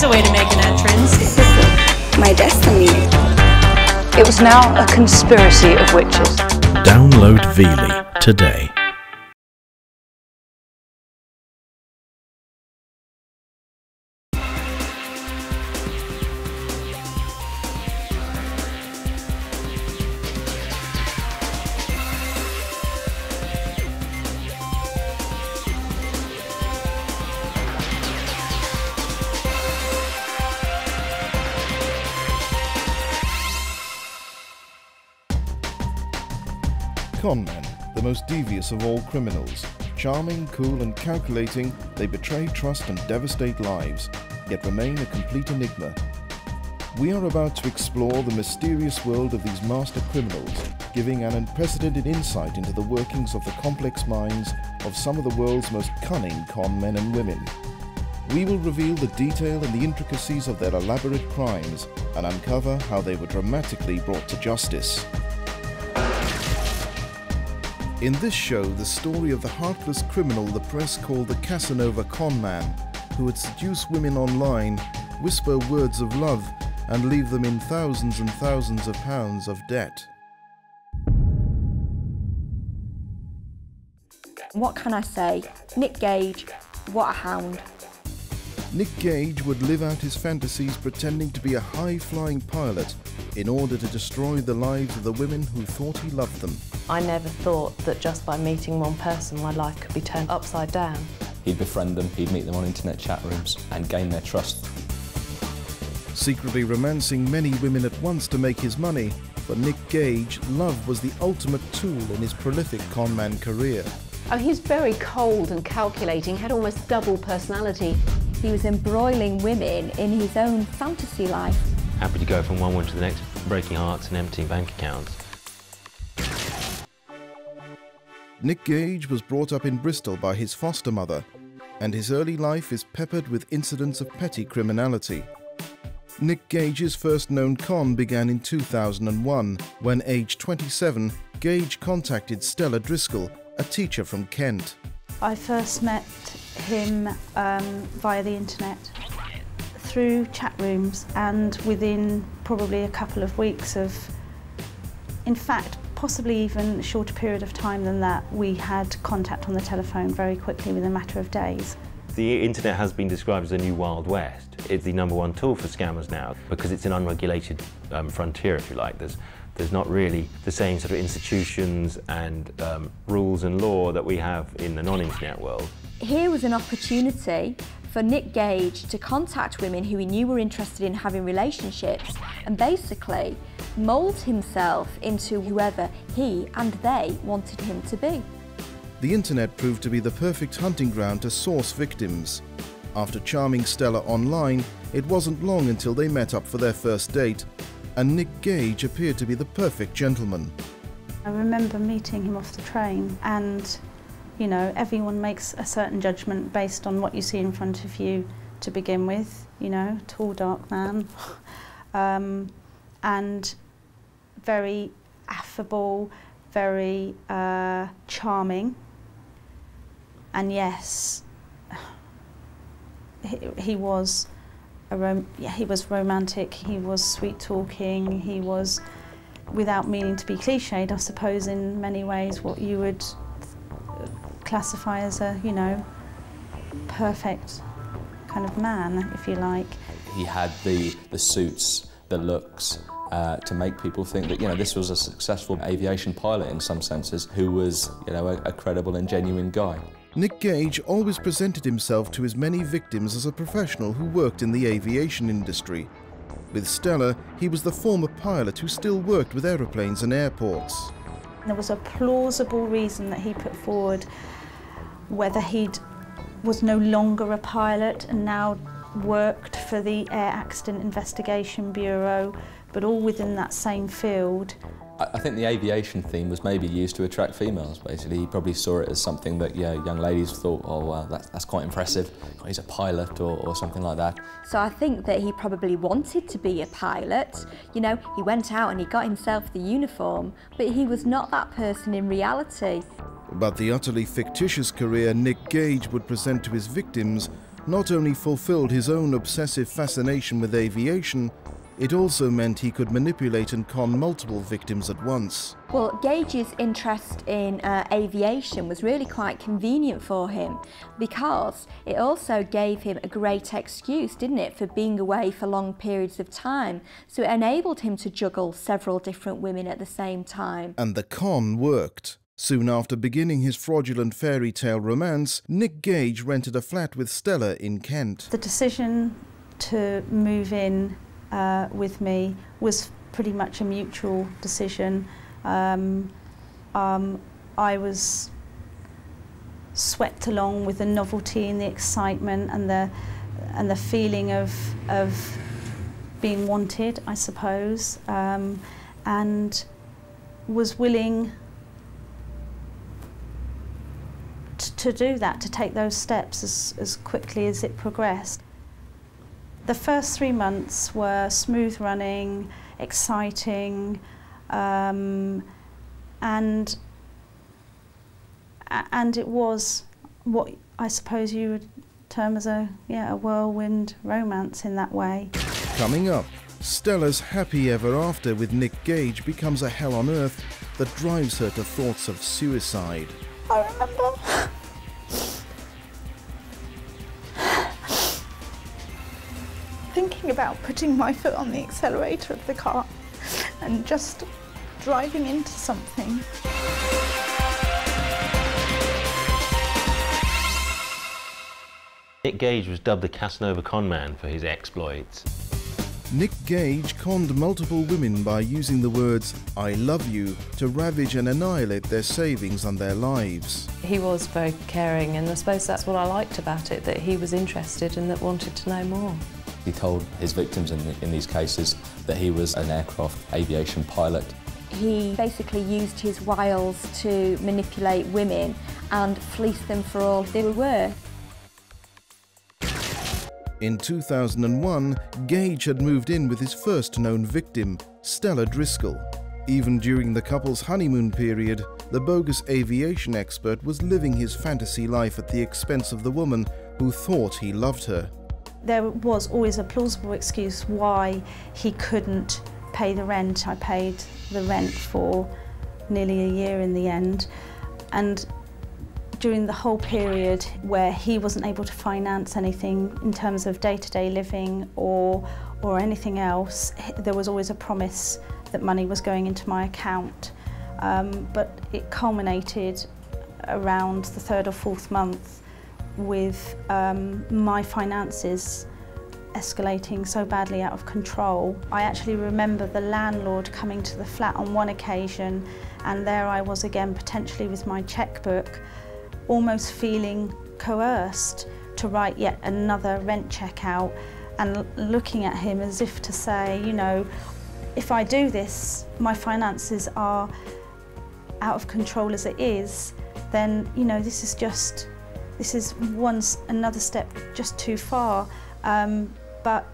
there's a way to make an entrance. My destiny. It was now a conspiracy of witches. Download Veely today. Most devious of all criminals. Charming, cool, and calculating, they betray trust and devastate lives, yet remain a complete enigma. We are about to explore the mysterious world of these master criminals, giving an unprecedented insight into the workings of the complex minds of some of the world's most cunning con men and women. We will reveal the detail and the intricacies of their elaborate crimes and uncover how they were dramatically brought to justice. In this show, the story of the heartless criminal the press called the Casanova con man, who would seduce women online, whisper words of love, and leave them in thousands and thousands of pounds of debt. What can I say? Nick Gage, what a hound. Nick Gage would live out his fantasies pretending to be a high flying pilot in order to destroy the lives of the women who thought he loved them. I never thought that just by meeting one person my life could be turned upside down. He'd befriend them, he'd meet them on internet chat rooms and gain their trust. Secretly romancing many women at once to make his money, for Nick Gage, love was the ultimate tool in his prolific conman career. Oh, he's very cold and calculating, had almost double personality. He was embroiling women in his own fantasy life. Happy to go from one woman to the next, breaking hearts and emptying bank accounts. Nick Gage was brought up in Bristol by his foster mother, and his early life is peppered with incidents of petty criminality. Nick Gage's first known con began in 2001, when aged 27, Gage contacted Stella Driscoll, a teacher from Kent. I first met him um, via the internet through chat rooms and within probably a couple of weeks of, in fact, possibly even a shorter period of time than that, we had contact on the telephone very quickly within a matter of days. The internet has been described as a new Wild West. It's the number one tool for scammers now because it's an unregulated um, frontier, if you like. There's, there's not really the same sort of institutions and um, rules and law that we have in the non-internet world. Here was an opportunity for Nick Gage to contact women who he knew were interested in having relationships and basically mould himself into whoever he and they wanted him to be. The internet proved to be the perfect hunting ground to source victims. After charming Stella online, it wasn't long until they met up for their first date, and Nick Gage appeared to be the perfect gentleman. I remember meeting him off the train and you know, everyone makes a certain judgment based on what you see in front of you to begin with, you know, tall, dark man, um, and very affable, very uh, charming. And yes, he, he was a rom yeah, he was romantic, he was sweet talking, he was, without meaning to be cliched, I suppose in many ways what you would classify as a, you know, perfect kind of man, if you like. He had the, the suits, the looks, uh, to make people think that, you know, this was a successful aviation pilot in some senses who was, you know, a, a credible and genuine guy. Nick Gage always presented himself to his many victims as a professional who worked in the aviation industry. With Stella, he was the former pilot who still worked with aeroplanes and airports. There was a plausible reason that he put forward whether he was no longer a pilot and now worked for the Air Accident Investigation Bureau, but all within that same field. I think the aviation theme was maybe used to attract females, basically. He probably saw it as something that yeah, young ladies thought, oh, well, that's, that's quite impressive. He's a pilot or, or something like that. So I think that he probably wanted to be a pilot. You know, he went out and he got himself the uniform, but he was not that person in reality. But the utterly fictitious career Nick Gage would present to his victims not only fulfilled his own obsessive fascination with aviation, it also meant he could manipulate and con multiple victims at once. Well, Gage's interest in uh, aviation was really quite convenient for him because it also gave him a great excuse, didn't it, for being away for long periods of time. So it enabled him to juggle several different women at the same time. And the con worked. Soon after beginning his fraudulent fairy tale romance, Nick Gage rented a flat with Stella in Kent. The decision to move in uh, with me was pretty much a mutual decision. Um, um, I was swept along with the novelty and the excitement and the and the feeling of of being wanted, I suppose, um, and was willing to do that, to take those steps as, as quickly as it progressed. The first three months were smooth running, exciting, um, and and it was what I suppose you would term as a yeah a whirlwind romance in that way. Coming up, Stella's happy ever after with Nick Gage becomes a hell on earth that drives her to thoughts of suicide. I remember thinking about putting my foot on the accelerator of the car and just driving into something. Nick Gage was dubbed the Casanova conman for his exploits. Nick Gage conned multiple women by using the words, I love you, to ravage and annihilate their savings and their lives. He was very caring and I suppose that's what I liked about it, that he was interested and that wanted to know more. He told his victims in, in these cases that he was an aircraft aviation pilot. He basically used his wiles to manipulate women and fleece them for all they were worth. In 2001, Gage had moved in with his first known victim, Stella Driscoll. Even during the couple's honeymoon period, the bogus aviation expert was living his fantasy life at the expense of the woman who thought he loved her. There was always a plausible excuse why he couldn't pay the rent. I paid the rent for nearly a year in the end. And during the whole period where he wasn't able to finance anything in terms of day-to-day -day living or, or anything else, there was always a promise that money was going into my account. Um, but it culminated around the third or fourth month with um, my finances escalating so badly out of control. I actually remember the landlord coming to the flat on one occasion and there I was again potentially with my checkbook almost feeling coerced to write yet another rent check out and looking at him as if to say, you know, if I do this, my finances are out of control as it is, then, you know, this is just, this is once another step just too far. Um, but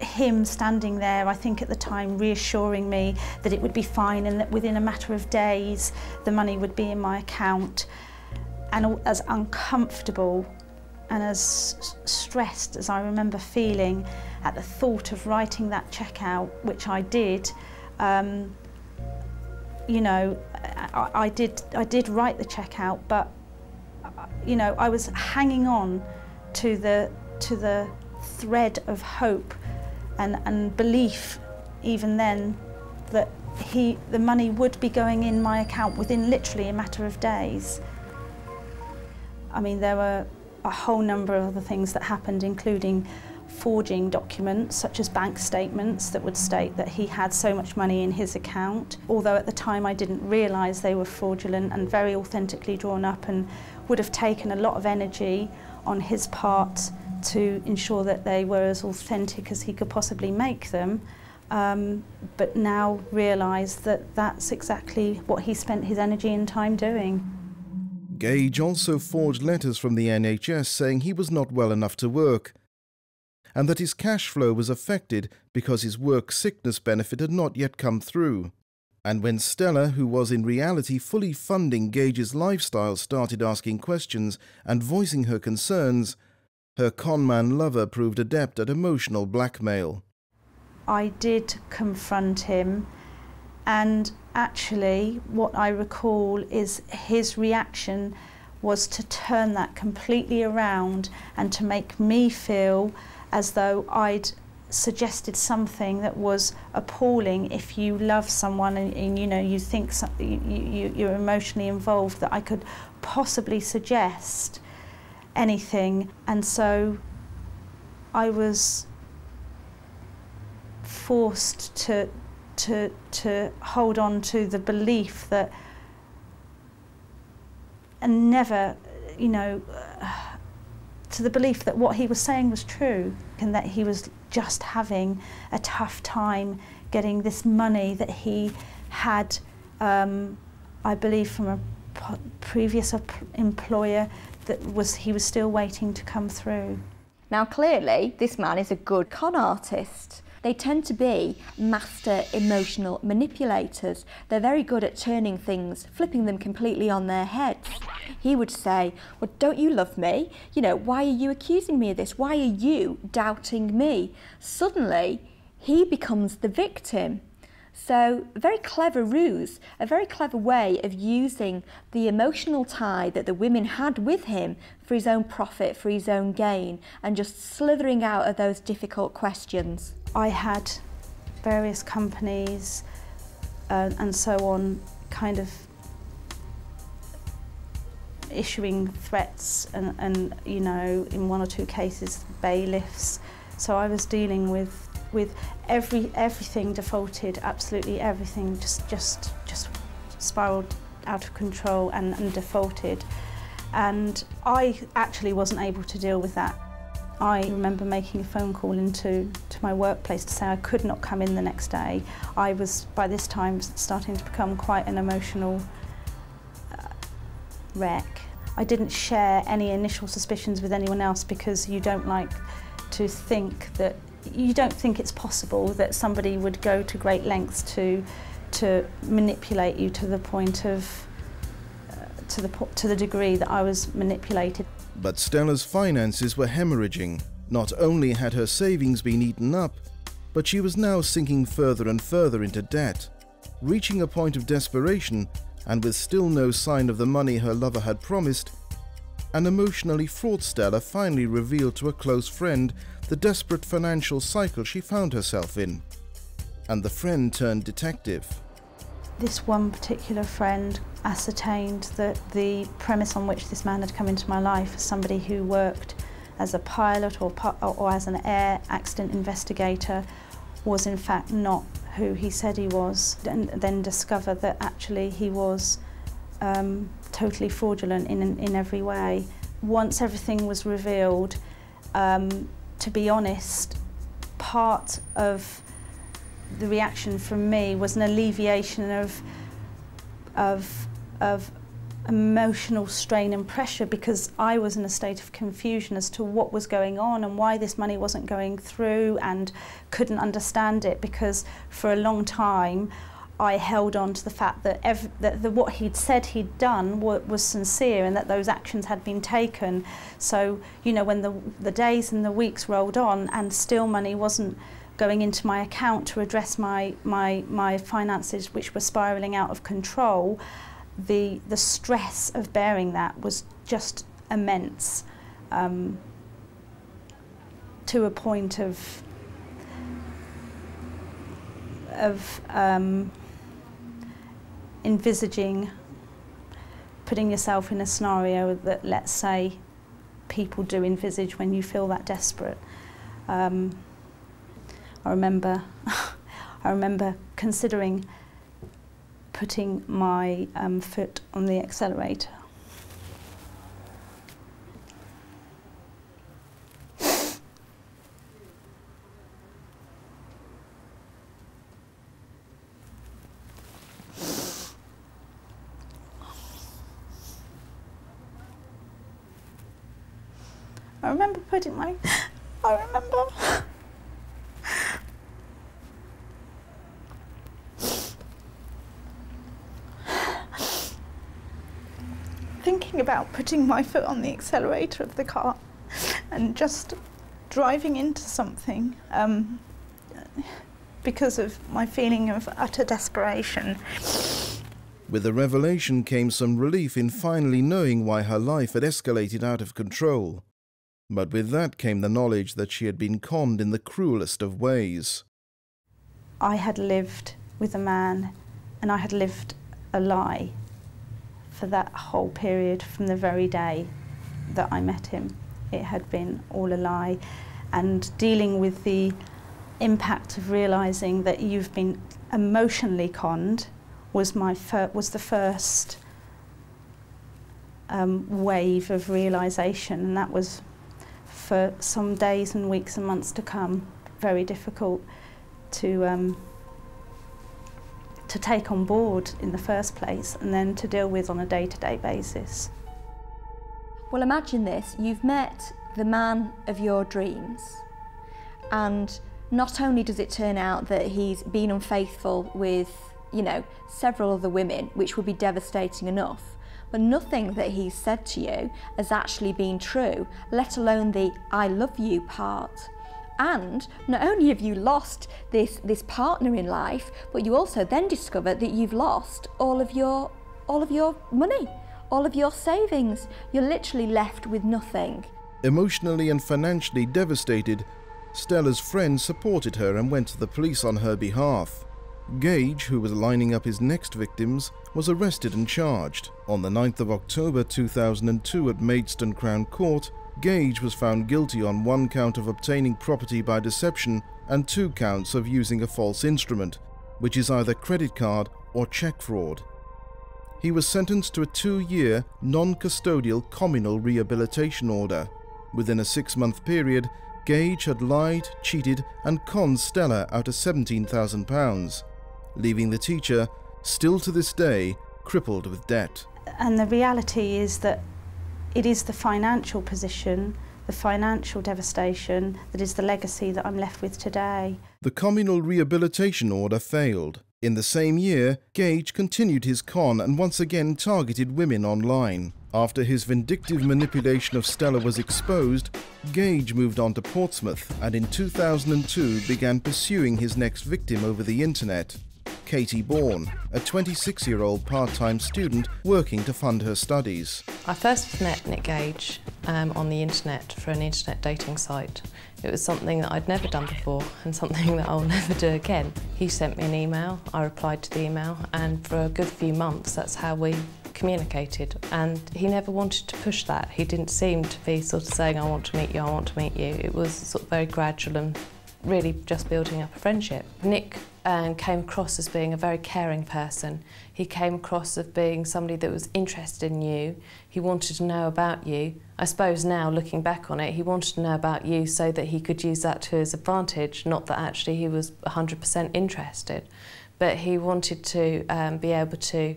him standing there, I think at the time, reassuring me that it would be fine and that within a matter of days, the money would be in my account and as uncomfortable and as stressed as I remember feeling at the thought of writing that check out, which I did, um, you know, I, I, did, I did write the check out, but, you know, I was hanging on to the, to the thread of hope and, and belief even then that he, the money would be going in my account within literally a matter of days. I mean, there were a whole number of other things that happened, including forging documents such as bank statements that would state that he had so much money in his account, although at the time I didn't realise they were fraudulent and very authentically drawn up and would have taken a lot of energy on his part to ensure that they were as authentic as he could possibly make them. Um, but now realise that that's exactly what he spent his energy and time doing. Gage also forged letters from the NHS saying he was not well enough to work, and that his cash flow was affected because his work sickness benefit had not yet come through. And when Stella, who was in reality fully funding Gage's lifestyle, started asking questions and voicing her concerns, her conman lover proved adept at emotional blackmail. I did confront him, and actually, what I recall is his reaction was to turn that completely around and to make me feel as though I'd suggested something that was appalling. If you love someone and, and you know you think you, you, you're emotionally involved that I could possibly suggest anything. And so I was forced to to to hold on to the belief that and never you know uh, to the belief that what he was saying was true and that he was just having a tough time getting this money that he had, um, I believe, from a previous employer that was he was still waiting to come through. Now, clearly, this man is a good con artist. They tend to be master emotional manipulators. They're very good at turning things, flipping them completely on their heads. He would say, Well, don't you love me? You know, why are you accusing me of this? Why are you doubting me? Suddenly, he becomes the victim. So, a very clever ruse, a very clever way of using the emotional tie that the women had with him for his own profit, for his own gain, and just slithering out of those difficult questions. I had various companies uh, and so on kind of issuing threats and, and you know in one or two cases bailiffs so I was dealing with with every everything defaulted absolutely everything just just just spiraled out of control and, and defaulted. And I actually wasn't able to deal with that I remember making a phone call into to my workplace to say I could not come in the next day. I was by this time starting to become quite an emotional uh, wreck. I didn't share any initial suspicions with anyone else because you don't like to think that you don't think it's possible that somebody would go to great lengths to to manipulate you to the point of to the to the degree that I was manipulated. But Stella's finances were hemorrhaging. Not only had her savings been eaten up, but she was now sinking further and further into debt. Reaching a point of desperation, and with still no sign of the money her lover had promised, an emotionally fraught Stella finally revealed to a close friend the desperate financial cycle she found herself in. And the friend turned detective. This one particular friend ascertained that the premise on which this man had come into my life as somebody who worked as a pilot or, or as an air accident investigator was in fact not who he said he was and then discovered that actually he was um, totally fraudulent in, in every way. Once everything was revealed, um, to be honest, part of the reaction from me was an alleviation of of of emotional strain and pressure because I was in a state of confusion as to what was going on and why this money wasn't going through and couldn't understand it because for a long time I held on to the fact that, every, that the, what he'd said he'd done was sincere and that those actions had been taken. So, you know, when the, the days and the weeks rolled on and still money wasn't going into my account to address my, my, my finances, which were spiralling out of control, the, the stress of bearing that was just immense um, to a point of, of um, envisaging putting yourself in a scenario that, let's say, people do envisage when you feel that desperate. Um, I remember, I remember considering putting my um, foot on the accelerator. I remember putting my, I remember thinking about putting my foot on the accelerator of the car and just driving into something um, because of my feeling of utter desperation. With the revelation came some relief in finally knowing why her life had escalated out of control. But with that came the knowledge that she had been conned in the cruelest of ways. I had lived with a man and I had lived a lie for that whole period from the very day that I met him. It had been all a lie. And dealing with the impact of realising that you've been emotionally conned was, my was the first um, wave of realisation, and that was for some days and weeks and months to come very difficult to um, to take on board in the first place and then to deal with on a day-to-day -day basis. Well imagine this, you've met the man of your dreams and not only does it turn out that he's been unfaithful with you know, several other women, which would be devastating enough. But nothing that he's said to you has actually been true, let alone the I love you part. And not only have you lost this, this partner in life, but you also then discover that you've lost all of your all of your money, all of your savings. You're literally left with nothing. Emotionally and financially devastated, Stella's friends supported her and went to the police on her behalf. Gage, who was lining up his next victims, was arrested and charged. On the 9th of October 2002 at Maidstone Crown Court, Gage was found guilty on one count of obtaining property by deception and two counts of using a false instrument, which is either credit card or cheque fraud. He was sentenced to a two-year, non-custodial communal rehabilitation order. Within a six-month period, Gage had lied, cheated and conned Stella out of £17,000 leaving the teacher, still to this day, crippled with debt. And the reality is that it is the financial position, the financial devastation, that is the legacy that I'm left with today. The communal rehabilitation order failed. In the same year, Gage continued his con and once again targeted women online. After his vindictive manipulation of Stella was exposed, Gage moved on to Portsmouth and in 2002 began pursuing his next victim over the internet. Katie Bourne, a 26 year old part time student working to fund her studies. I first met Nick Gage um, on the internet for an internet dating site. It was something that I'd never done before and something that I'll never do again. He sent me an email, I replied to the email, and for a good few months that's how we communicated and he never wanted to push that. He didn't seem to be sort of saying I want to meet you, I want to meet you. It was sort of very gradual and really just building up a friendship. Nick um, came across as being a very caring person. He came across as being somebody that was interested in you. He wanted to know about you. I suppose now, looking back on it, he wanted to know about you so that he could use that to his advantage, not that actually he was 100% interested. But he wanted to um, be able to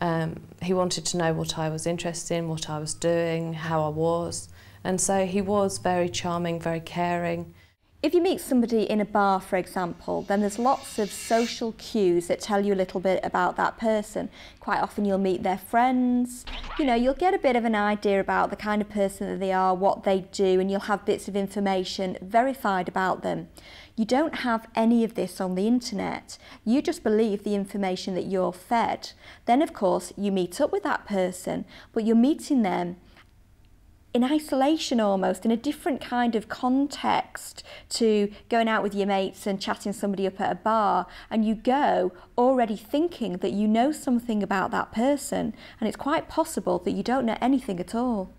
um, he wanted to know what I was interested in, what I was doing, how I was. And so he was very charming, very caring. If you meet somebody in a bar, for example, then there's lots of social cues that tell you a little bit about that person. Quite often you'll meet their friends, you know, you'll get a bit of an idea about the kind of person that they are, what they do, and you'll have bits of information verified about them. You don't have any of this on the internet. You just believe the information that you're fed. Then, of course, you meet up with that person, but you're meeting them in isolation almost, in a different kind of context to going out with your mates and chatting somebody up at a bar. And you go already thinking that you know something about that person, and it's quite possible that you don't know anything at all.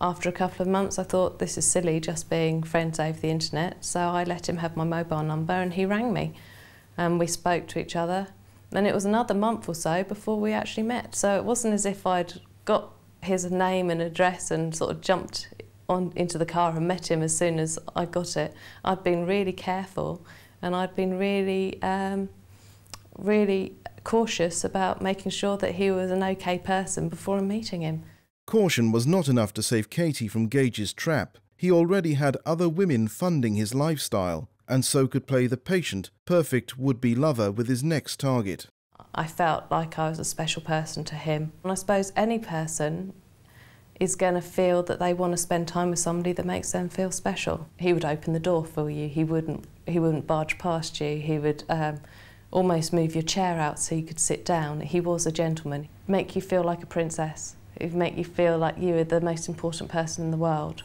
After a couple of months, I thought this is silly just being friends over the internet, so I let him have my mobile number and he rang me. And we spoke to each other. And it was another month or so before we actually met. So it wasn't as if I'd got his name and address and sort of jumped on into the car and met him as soon as I got it. I'd been really careful and I'd been really, um, really cautious about making sure that he was an okay person before meeting him. Caution was not enough to save Katie from Gage's trap. He already had other women funding his lifestyle and so could play the patient, perfect would-be lover with his next target. I felt like I was a special person to him. And I suppose any person is going to feel that they want to spend time with somebody that makes them feel special. He would open the door for you. He wouldn't. He wouldn't barge past you. He would um, almost move your chair out so you could sit down. He was a gentleman. Make you feel like a princess. He'd make you feel like you were the most important person in the world.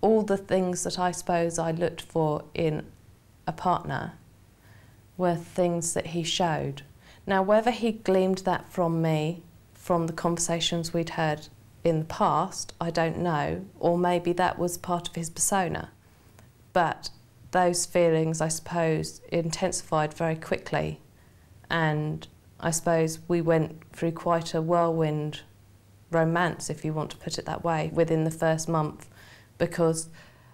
All the things that I suppose I looked for in a partner were things that he showed. Now, whether he gleaned that from me, from the conversations we'd had in the past, I don't know, or maybe that was part of his persona. But those feelings, I suppose, intensified very quickly. And I suppose we went through quite a whirlwind romance, if you want to put it that way, within the first month. Because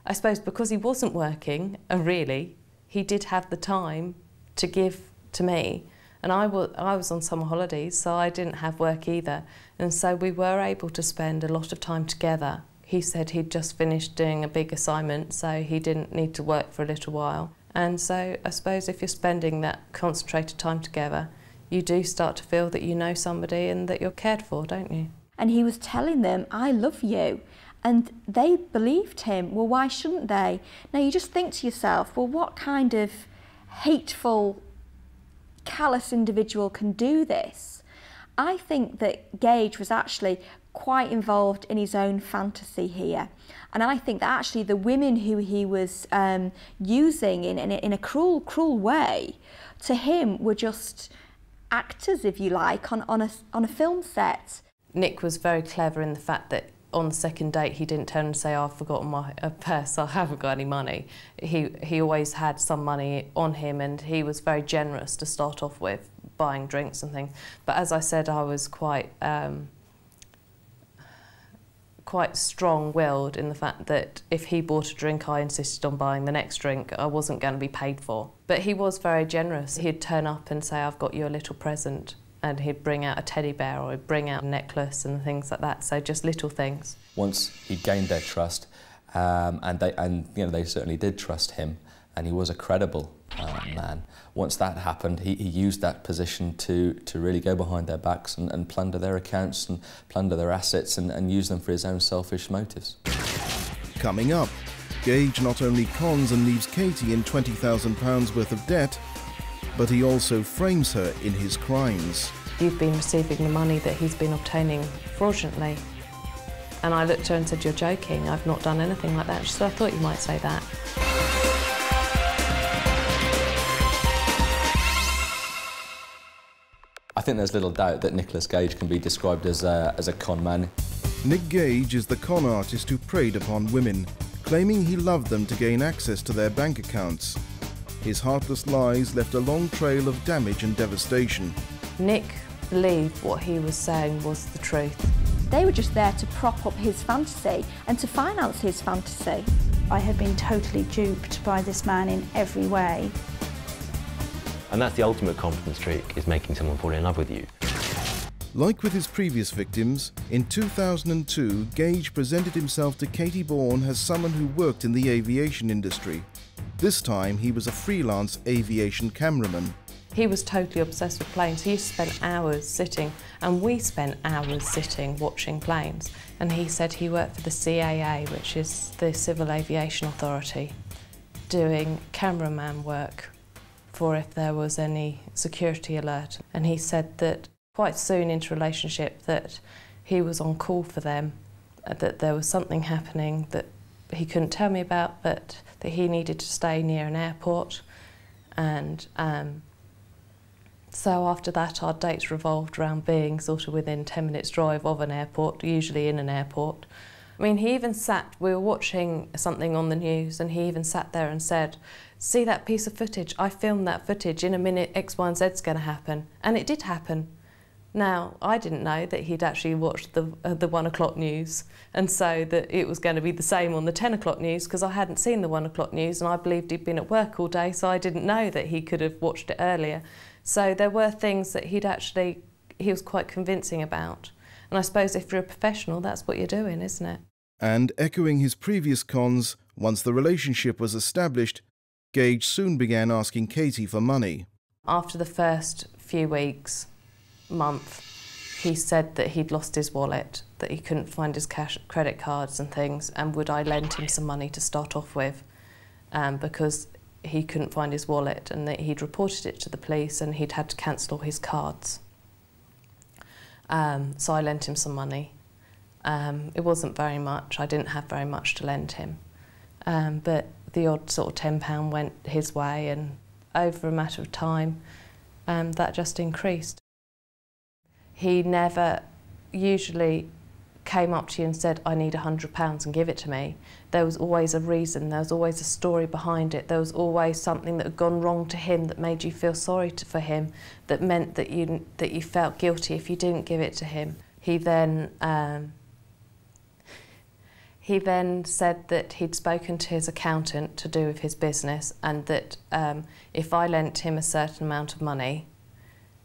I suppose because he wasn't working, uh, really, he did have the time to give to me. And I, I was on summer holidays, so I didn't have work either. And so we were able to spend a lot of time together. He said he'd just finished doing a big assignment, so he didn't need to work for a little while. And so I suppose if you're spending that concentrated time together, you do start to feel that you know somebody and that you're cared for, don't you? And he was telling them, I love you. And they believed him. Well, why shouldn't they? Now you just think to yourself, well, what kind of hateful callous individual can do this. I think that Gage was actually quite involved in his own fantasy here. And I think that actually the women who he was um, using in, in, in a cruel, cruel way, to him were just actors, if you like, on, on, a, on a film set. Nick was very clever in the fact that on the second date he didn't turn and say, oh, I've forgotten my purse, I haven't got any money. He, he always had some money on him and he was very generous to start off with, buying drinks and things. But as I said, I was quite, um, quite strong-willed in the fact that if he bought a drink, I insisted on buying the next drink. I wasn't going to be paid for. But he was very generous. He'd turn up and say, I've got you a little present and he'd bring out a teddy bear or he'd bring out a necklace and things like that. So just little things. Once he gained their trust, um, and they and you know they certainly did trust him, and he was a credible uh, man. Once that happened, he, he used that position to to really go behind their backs and, and plunder their accounts and plunder their assets and, and use them for his own selfish motives. Coming up, Gage not only cons and leaves Katie in £20,000 worth of debt, but he also frames her in his crimes. You've been receiving the money that he's been obtaining fraudulently. And I looked at her and said, you're joking, I've not done anything like that. She said, I thought you might say that. I think there's little doubt that Nicholas Gage can be described as a, as a con man. Nick Gage is the con artist who preyed upon women, claiming he loved them to gain access to their bank accounts. His heartless lies left a long trail of damage and devastation. Nick believed what he was saying was the truth. They were just there to prop up his fantasy and to finance his fantasy. I had been totally duped by this man in every way. And that's the ultimate confidence trick, is making someone fall in love with you. Like with his previous victims, in 2002, Gage presented himself to Katie Bourne as someone who worked in the aviation industry. This time he was a freelance aviation cameraman. He was totally obsessed with planes. He used to spend hours sitting, and we spent hours sitting watching planes. And he said he worked for the CAA, which is the Civil Aviation Authority, doing cameraman work for if there was any security alert. And he said that quite soon into relationship that he was on call for them, that there was something happening that he couldn't tell me about, but that he needed to stay near an airport. And um, so after that, our dates revolved around being sort of within 10 minutes drive of an airport, usually in an airport. I mean, he even sat, we were watching something on the news, and he even sat there and said, see that piece of footage, I filmed that footage, in a minute X, Y and Z's going to happen. And it did happen. Now, I didn't know that he'd actually watched the, uh, the one o'clock news and so that it was going to be the same on the 10 o'clock news because I hadn't seen the one o'clock news and I believed he'd been at work all day so I didn't know that he could have watched it earlier. So there were things that he'd actually, he was quite convincing about. And I suppose if you're a professional, that's what you're doing, isn't it? And echoing his previous cons, once the relationship was established, Gage soon began asking Katie for money. After the first few weeks, month, he said that he'd lost his wallet, that he couldn't find his cash, credit cards and things, and would I lend him some money to start off with, um, because he couldn't find his wallet and that he'd reported it to the police and he'd had to cancel all his cards. Um, so I lent him some money. Um, it wasn't very much. I didn't have very much to lend him. Um, but the odd sort of £10 went his way and over a matter of time um, that just increased. He never usually came up to you and said, I need £100 and give it to me. There was always a reason, there was always a story behind it, there was always something that had gone wrong to him that made you feel sorry to, for him, that meant that you, that you felt guilty if you didn't give it to him. He then um, he then said that he'd spoken to his accountant to do with his business and that um, if I lent him a certain amount of money,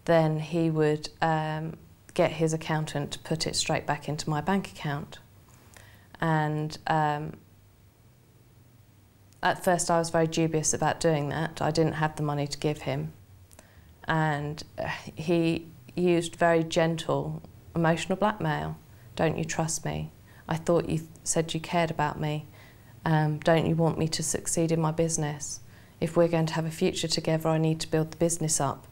then he would um, get his accountant to put it straight back into my bank account. And um, at first I was very dubious about doing that. I didn't have the money to give him. And uh, he used very gentle emotional blackmail. Don't you trust me? I thought you said you cared about me. Um, don't you want me to succeed in my business? If we're going to have a future together, I need to build the business up.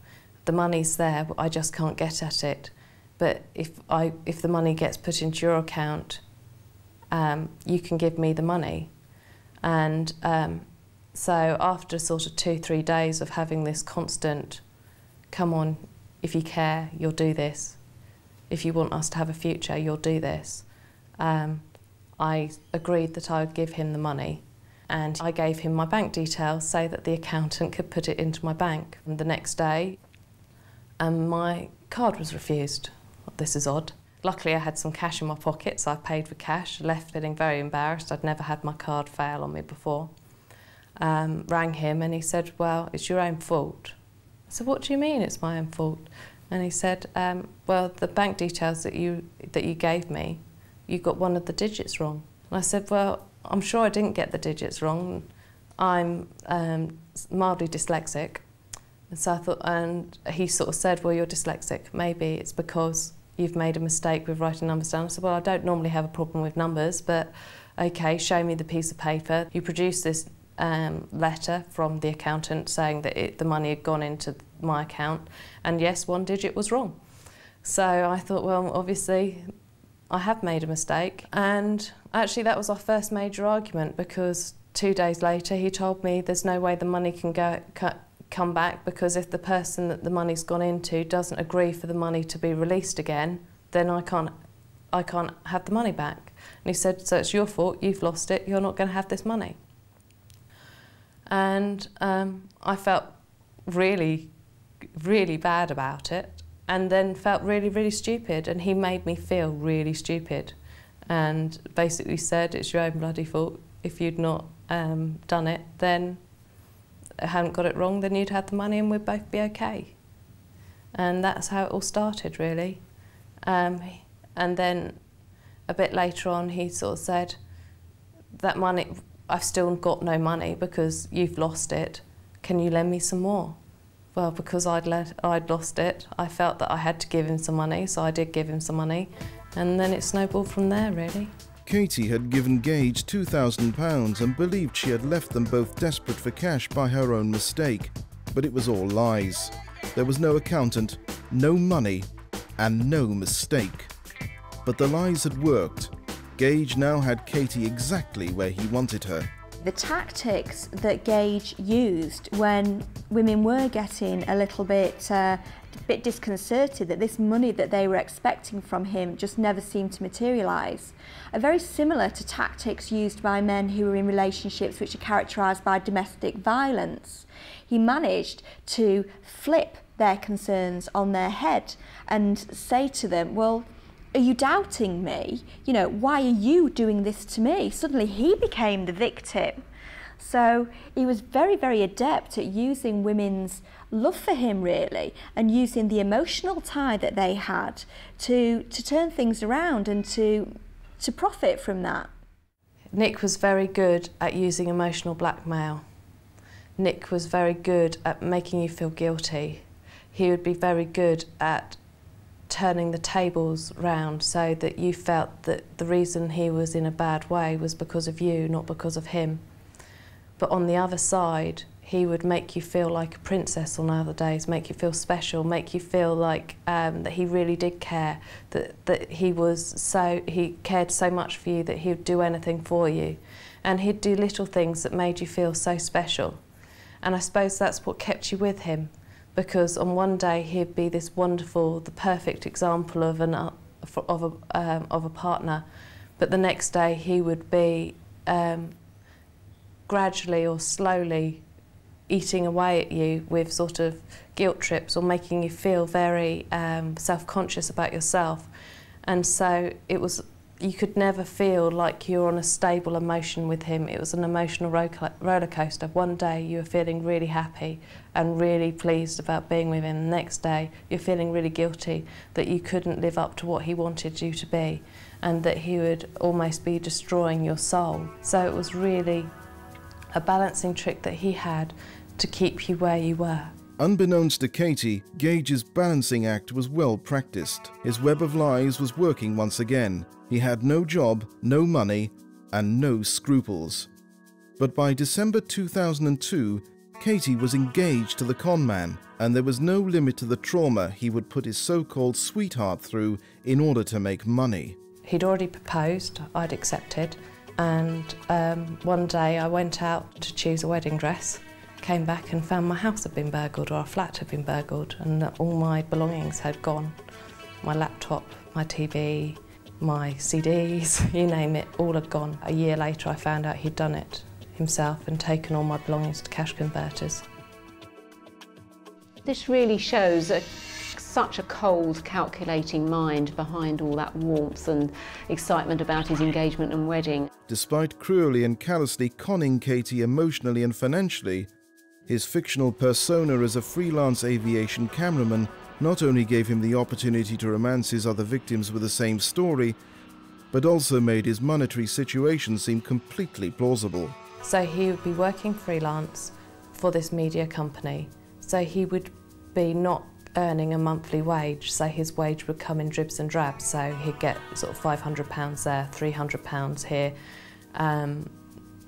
The money's there, but I just can't get at it. But if, I, if the money gets put into your account, um, you can give me the money. And um, so after sort of two, three days of having this constant, come on, if you care, you'll do this. If you want us to have a future, you'll do this um, I agreed that I would give him the money and I gave him my bank details so that the accountant could put it into my bank. And the next day, um, my card was refused. This is odd. Luckily, I had some cash in my pocket, so I paid for cash, left feeling very embarrassed. I'd never had my card fail on me before. Um, rang him and he said, well, it's your own fault. I said, what do you mean it's my own fault? And he said, um, well, the bank details that you, that you gave me you got one of the digits wrong. And I said, well, I'm sure I didn't get the digits wrong. I'm um, mildly dyslexic. And so I thought, and he sort of said, well, you're dyslexic. Maybe it's because you've made a mistake with writing numbers down. I said, well, I don't normally have a problem with numbers, but okay, show me the piece of paper. You produced this um, letter from the accountant saying that it, the money had gone into my account, and yes, one digit was wrong. So I thought, well, obviously I have made a mistake. And actually, that was our first major argument because two days later he told me there's no way the money can go come back because if the person that the money's gone into doesn't agree for the money to be released again, then I can't I can't have the money back. And he said, so it's your fault, you've lost it, you're not going to have this money. And um, I felt really, really bad about it and then felt really, really stupid. And he made me feel really stupid and basically said, it's your own bloody fault. If you'd not um, done it, then hadn't got it wrong, then you'd have the money and we'd both be okay. And that's how it all started, really. Um, and then a bit later on, he sort of said, that money, I've still got no money because you've lost it. Can you lend me some more? well, because I'd, let, I'd lost it, I felt that I had to give him some money, so I did give him some money. And then it snowballed from there, really. Katie had given Gage £2,000 and believed she had left them both desperate for cash by her own mistake. But it was all lies. There was no accountant, no money, and no mistake. But the lies had worked. Gage now had Katie exactly where he wanted her the tactics that Gage used when women were getting a little bit uh, bit disconcerted that this money that they were expecting from him just never seemed to materialise are very similar to tactics used by men who are in relationships which are characterised by domestic violence. He managed to flip their concerns on their head and say to them, well, are you doubting me? You know, why are you doing this to me? Suddenly he became the victim. So he was very, very adept at using women's love for him, really, and using the emotional tie that they had to, to turn things around and to, to profit from that. Nick was very good at using emotional blackmail. Nick was very good at making you feel guilty. He would be very good at turning the tables round so that you felt that the reason he was in a bad way was because of you, not because of him. But on the other side, he would make you feel like a princess on other days, make you feel special, make you feel like um, that he really did care, that, that he was so, he cared so much for you that he would do anything for you. And he'd do little things that made you feel so special. And I suppose that's what kept you with him, because on one day he'd be this wonderful, the perfect example of, an, uh, of, a, um, of a partner, but the next day he would be um, gradually or slowly eating away at you with sort of guilt trips or making you feel very um, self-conscious about yourself. And so it was, you could never feel like you were on a stable emotion with him. It was an emotional roller coaster. One day you were feeling really happy and really pleased about being with him. The next day you're feeling really guilty that you couldn't live up to what he wanted you to be and that he would almost be destroying your soul. So it was really a balancing trick that he had to keep you where you were. Unbeknownst to Katie, Gage's balancing act was well practiced. His web of lies was working once again. He had no job, no money, and no scruples. But by December 2002, Katie was engaged to the conman, and there was no limit to the trauma he would put his so-called sweetheart through in order to make money. He'd already proposed, I'd accepted, and um, one day I went out to choose a wedding dress came back and found my house had been burgled or our flat had been burgled and that all my belongings had gone. My laptop, my TV, my CDs, you name it, all had gone. A year later I found out he'd done it himself and taken all my belongings to cash converters. This really shows a, such a cold, calculating mind behind all that warmth and excitement about his engagement and wedding. Despite cruelly and callously conning Katie emotionally and financially, his fictional persona as a freelance aviation cameraman not only gave him the opportunity to romance his other victims with the same story, but also made his monetary situation seem completely plausible. So he would be working freelance for this media company. So he would be not earning a monthly wage, so his wage would come in dribs and drabs. So he'd get sort of £500 there, £300 here, um,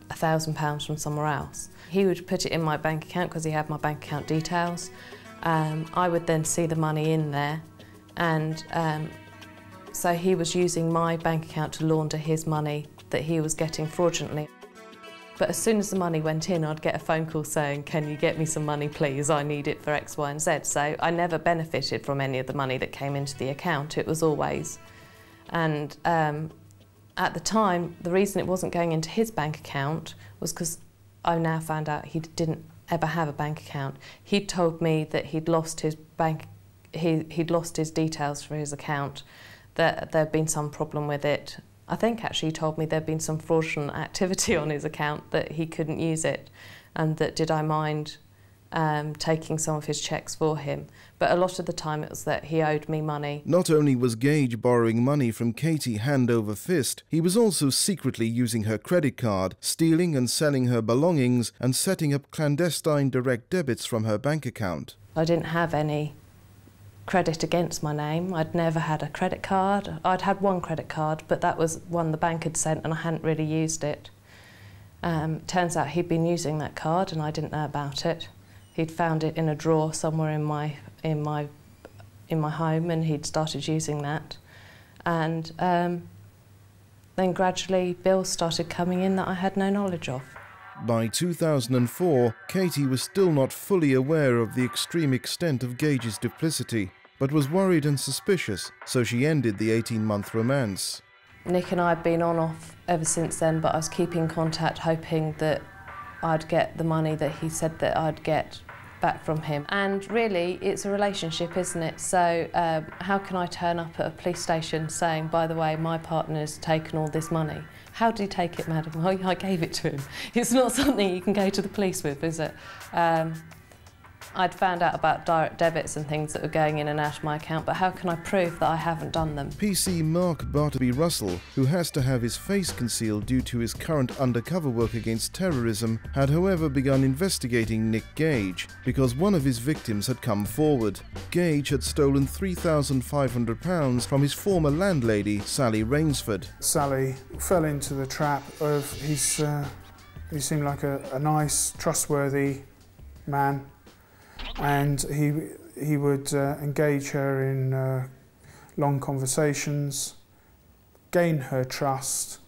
£1,000 from somewhere else. He would put it in my bank account because he had my bank account details. Um, I would then see the money in there and um, so he was using my bank account to launder his money that he was getting fraudulently. But as soon as the money went in, I'd get a phone call saying, can you get me some money, please? I need it for X, Y and Z. So I never benefited from any of the money that came into the account. It was always. And um, at the time, the reason it wasn't going into his bank account was because I now found out he didn't ever have a bank account. He told me that he'd lost his bank, he, he'd lost his details for his account, that there'd been some problem with it. I think actually he told me there'd been some fraudulent activity on his account that he couldn't use it and that did I mind um, taking some of his checks for him. But a lot of the time it was that he owed me money. Not only was Gage borrowing money from Katie hand over fist, he was also secretly using her credit card, stealing and selling her belongings, and setting up clandestine direct debits from her bank account. I didn't have any credit against my name. I'd never had a credit card. I'd had one credit card, but that was one the bank had sent and I hadn't really used it. Um, turns out he'd been using that card and I didn't know about it. He'd found it in a drawer somewhere in my in my in my home, and he'd started using that. And um, then gradually, bills started coming in that I had no knowledge of. By 2004, Katie was still not fully aware of the extreme extent of Gage's duplicity, but was worried and suspicious, so she ended the 18-month romance. Nick and I had been on off ever since then, but I was keeping contact, hoping that I'd get the money that he said that I'd get back from him. And really, it's a relationship, isn't it? So um, how can I turn up at a police station saying, by the way, my partner's taken all this money? How do you take it, madam? Well, I gave it to him. It's not something you can go to the police with, is it? Um, I'd found out about direct debits and things that were going in and out of my account, but how can I prove that I haven't done them? PC Mark Bartleby Russell, who has to have his face concealed due to his current undercover work against terrorism, had however begun investigating Nick Gage because one of his victims had come forward. Gage had stolen £3,500 from his former landlady, Sally Rainsford. Sally fell into the trap of he's, uh, he seemed like a, a nice, trustworthy man and he, he would uh, engage her in uh, long conversations, gain her trust,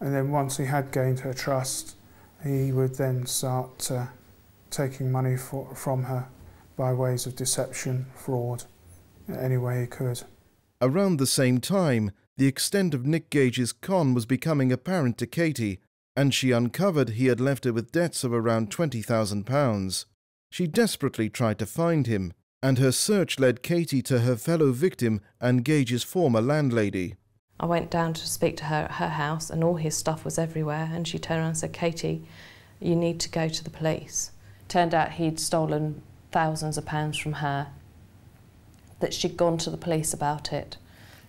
and then once he had gained her trust, he would then start uh, taking money for, from her by ways of deception, fraud, any way he could. Around the same time, the extent of Nick Gage's con was becoming apparent to Katie, and she uncovered he had left her with debts of around £20,000. She desperately tried to find him, and her search led Katie to her fellow victim and Gage's former landlady. I went down to speak to her at her house, and all his stuff was everywhere. And she turned around and said, Katie, you need to go to the police. Turned out he'd stolen thousands of pounds from her, that she'd gone to the police about it.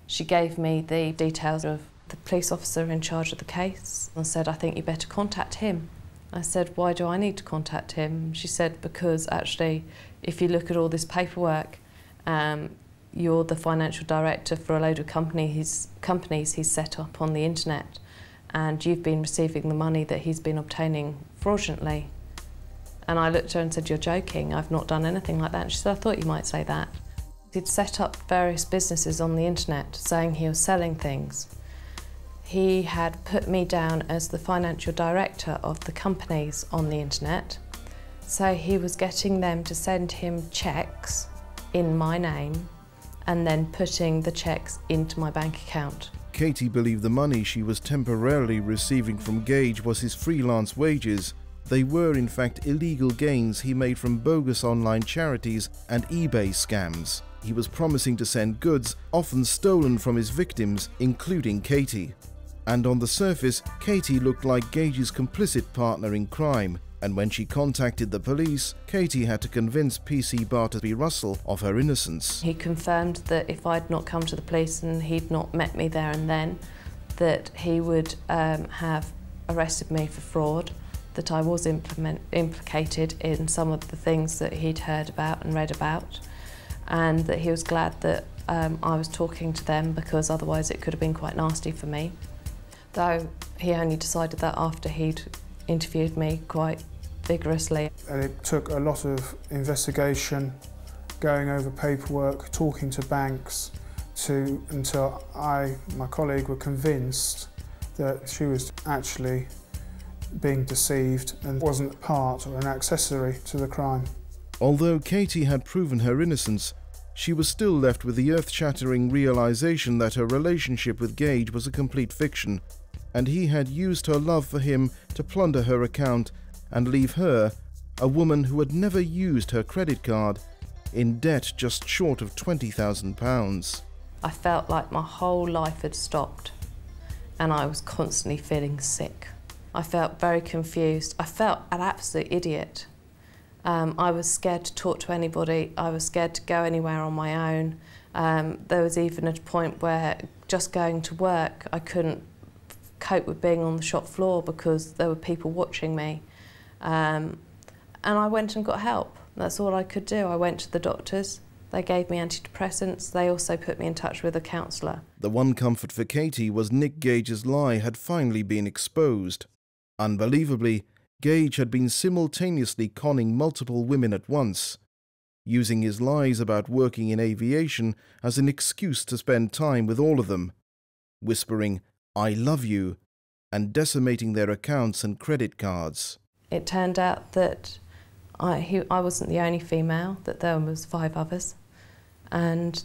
She gave me the details of the police officer in charge of the case and said, I think you better contact him. I said, why do I need to contact him? She said, because actually, if you look at all this paperwork, um, you're the financial director for a load of company he's, companies he's set up on the internet and you've been receiving the money that he's been obtaining fraudulently. And I looked at her and said, you're joking, I've not done anything like that. And she said, I thought you might say that. He'd set up various businesses on the internet saying he was selling things he had put me down as the financial director of the companies on the internet. So he was getting them to send him checks in my name and then putting the checks into my bank account. Katie believed the money she was temporarily receiving from Gage was his freelance wages. They were, in fact, illegal gains he made from bogus online charities and eBay scams. He was promising to send goods, often stolen from his victims, including Katie and on the surface, Katie looked like Gage's complicit partner in crime, and when she contacted the police, Katie had to convince PC Bartleby Russell of her innocence. He confirmed that if I'd not come to the police and he'd not met me there and then, that he would um, have arrested me for fraud, that I was implicated in some of the things that he'd heard about and read about, and that he was glad that um, I was talking to them because otherwise it could have been quite nasty for me though he only decided that after he'd interviewed me quite vigorously. And it took a lot of investigation, going over paperwork, talking to banks, to until I, my colleague, were convinced that she was actually being deceived and wasn't part or an accessory to the crime. Although Katie had proven her innocence, she was still left with the earth-shattering realization that her relationship with Gage was a complete fiction and he had used her love for him to plunder her account and leave her, a woman who had never used her credit card, in debt just short of £20,000. I felt like my whole life had stopped and I was constantly feeling sick. I felt very confused. I felt an absolute idiot. Um, I was scared to talk to anybody. I was scared to go anywhere on my own. Um, there was even a point where just going to work, I couldn't cope with being on the shop floor because there were people watching me. Um, and I went and got help. That's all I could do. I went to the doctors. They gave me antidepressants. They also put me in touch with a counsellor. The one comfort for Katie was Nick Gage's lie had finally been exposed. Unbelievably, Gage had been simultaneously conning multiple women at once, using his lies about working in aviation as an excuse to spend time with all of them, whispering, I love you, and decimating their accounts and credit cards. It turned out that I, he, I wasn't the only female, that there was five others, and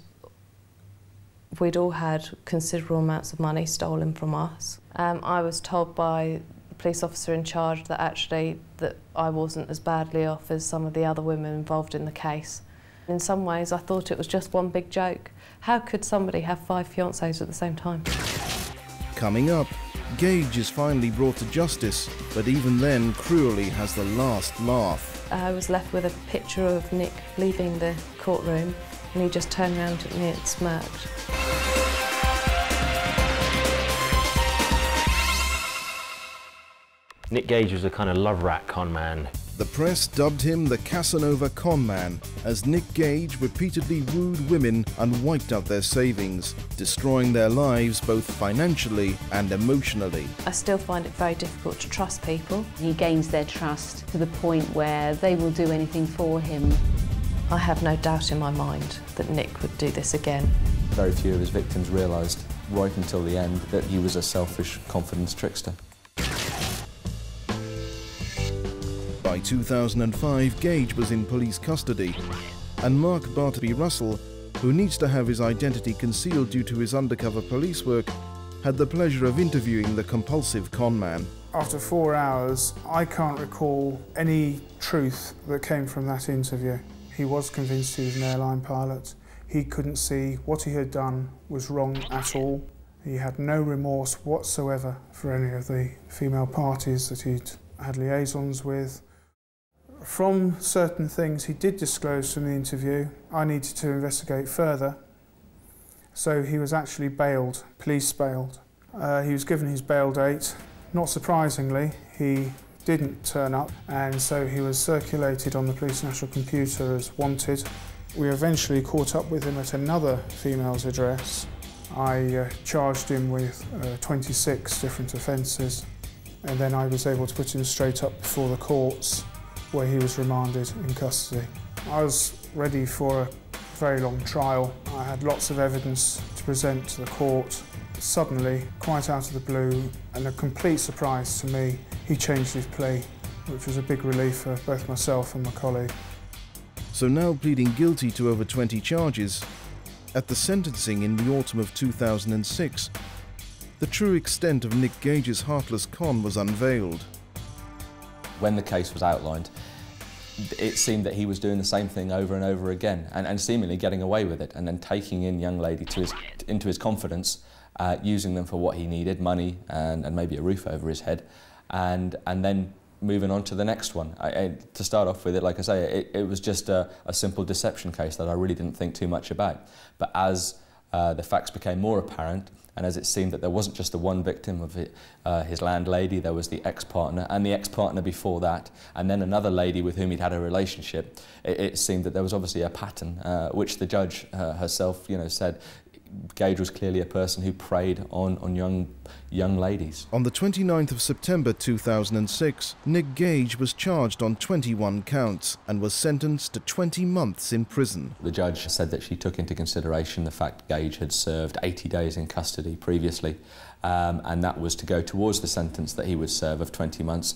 we'd all had considerable amounts of money stolen from us. Um, I was told by the police officer in charge that actually that I wasn't as badly off as some of the other women involved in the case. In some ways, I thought it was just one big joke. How could somebody have five fiancés at the same time? Coming up, Gage is finally brought to justice, but even then cruelly has the last laugh. I was left with a picture of Nick leaving the courtroom and he just turned around at me and smirked. Nick Gage was a kind of love rat con man. The press dubbed him the Casanova con man, as Nick Gage repeatedly wooed women and wiped out their savings, destroying their lives both financially and emotionally. I still find it very difficult to trust people. He gains their trust to the point where they will do anything for him. I have no doubt in my mind that Nick would do this again. Very few of his victims realised right until the end that he was a selfish confidence trickster. 2005, Gage was in police custody, and Mark Bartleby Russell, who needs to have his identity concealed due to his undercover police work, had the pleasure of interviewing the compulsive con man. After four hours, I can't recall any truth that came from that interview. He was convinced he was an airline pilot. He couldn't see what he had done was wrong at all. He had no remorse whatsoever for any of the female parties that he'd had liaisons with. From certain things he did disclose from the interview, I needed to investigate further. So he was actually bailed, police bailed. Uh, he was given his bail date. Not surprisingly, he didn't turn up, and so he was circulated on the police national computer as wanted. We eventually caught up with him at another female's address. I uh, charged him with uh, 26 different offences, and then I was able to put him straight up before the courts where he was remanded in custody. I was ready for a very long trial. I had lots of evidence to present to the court. Suddenly, quite out of the blue, and a complete surprise to me, he changed his plea, which was a big relief for both myself and my colleague. So now pleading guilty to over 20 charges, at the sentencing in the autumn of 2006, the true extent of Nick Gage's heartless con was unveiled. When the case was outlined, it seemed that he was doing the same thing over and over again and, and seemingly getting away with it and then taking in young lady to his, into his confidence, uh, using them for what he needed, money and, and maybe a roof over his head, and, and then moving on to the next one. I, I, to start off with it, like I say, it, it was just a, a simple deception case that I really didn't think too much about. But as uh, the facts became more apparent, And as it seemed that there wasn't just the one victim of it, uh, his landlady, there was the ex-partner and the ex-partner before that, and then another lady with whom he'd had a relationship, it, it seemed that there was obviously a pattern uh, which the judge uh, herself you know, said Gage was clearly a person who preyed on, on young, young ladies. On the 29th of September 2006, Nick Gage was charged on 21 counts and was sentenced to 20 months in prison. The judge said that she took into consideration the fact Gage had served 80 days in custody previously, um, and that was to go towards the sentence that he would serve of 20 months.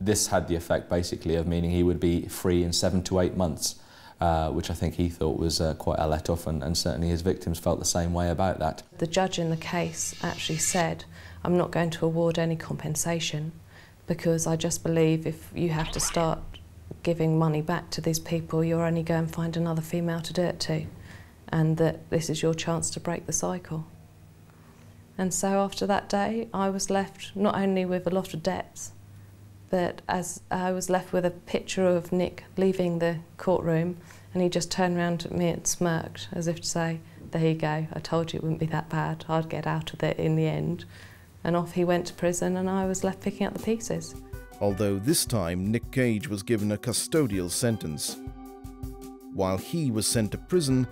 This had the effect basically of meaning he would be free in seven to eight months. Uh, which I think he thought was uh, quite a let off, and, and certainly his victims felt the same way about that. The judge in the case actually said, I'm not going to award any compensation because I just believe if you have to start giving money back to these people, you'll only go and find another female to do it to, and that this is your chance to break the cycle. And so after that day, I was left not only with a lot of debts, but as I was left with a picture of Nick leaving the courtroom and he just turned around at me and smirked as if to say, there you go, I told you it wouldn't be that bad, I'd get out of it in the end. And off he went to prison and I was left picking up the pieces. Although this time Nick Gage was given a custodial sentence. While he was sent to prison,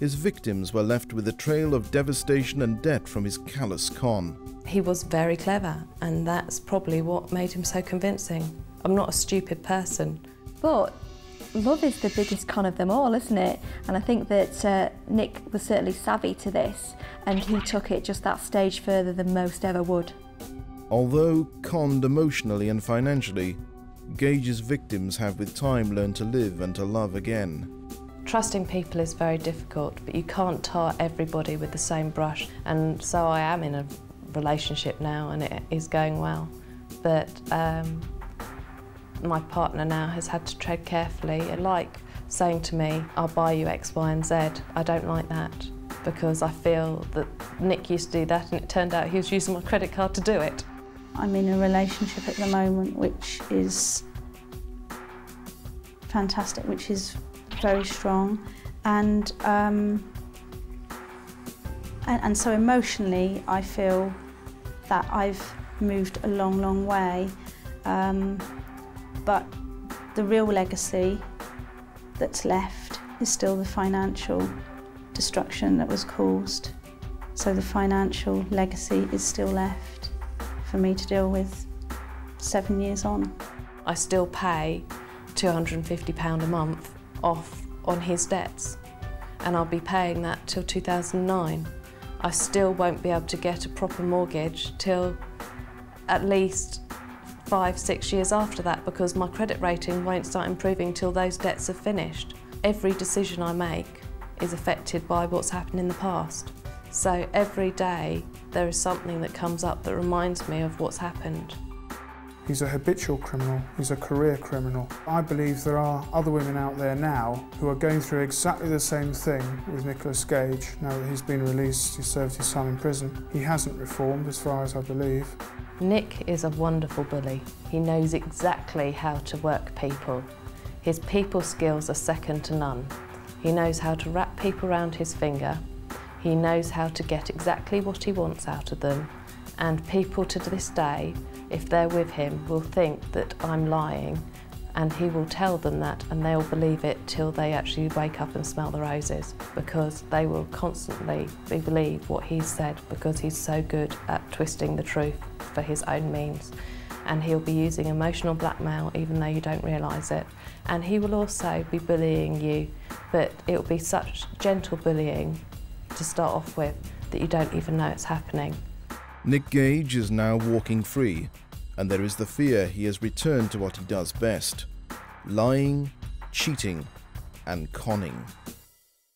his victims were left with a trail of devastation and debt from his callous con. He was very clever, and that's probably what made him so convincing. I'm not a stupid person. But love is the biggest con of them all, isn't it? And I think that uh, Nick was certainly savvy to this, and he took it just that stage further than most ever would. Although conned emotionally and financially, Gage's victims have with time learned to live and to love again. Trusting people is very difficult, but you can't tar everybody with the same brush. And so I am in a relationship now and it is going well. But um, my partner now has had to tread carefully, like saying to me, I'll buy you X, Y and Z. I don't like that because I feel that Nick used to do that and it turned out he was using my credit card to do it. I'm in a relationship at the moment which is fantastic, which is very strong. And, um, and, and so emotionally, I feel that I've moved a long, long way. Um, but the real legacy that's left is still the financial destruction that was caused. So the financial legacy is still left for me to deal with seven years on. I still pay £250 a month off on his debts and I'll be paying that till 2009. I still won't be able to get a proper mortgage till at least five, six years after that because my credit rating won't start improving till those debts are finished. Every decision I make is affected by what's happened in the past. So every day there is something that comes up that reminds me of what's happened. He's a habitual criminal, he's a career criminal. I believe there are other women out there now who are going through exactly the same thing with Nicholas Gage now that he's been released, he served his time in prison. He hasn't reformed as far as I believe. Nick is a wonderful bully. He knows exactly how to work people. His people skills are second to none. He knows how to wrap people around his finger. He knows how to get exactly what he wants out of them. And people to this day if they're with him, will think that I'm lying. And he will tell them that and they'll believe it till they actually wake up and smell the roses because they will constantly believe what he's said because he's so good at twisting the truth for his own means. And he'll be using emotional blackmail even though you don't realise it. And he will also be bullying you but it'll be such gentle bullying to start off with that you don't even know it's happening. Nick Gage is now walking free, and there is the fear he has returned to what he does best lying, cheating, and conning.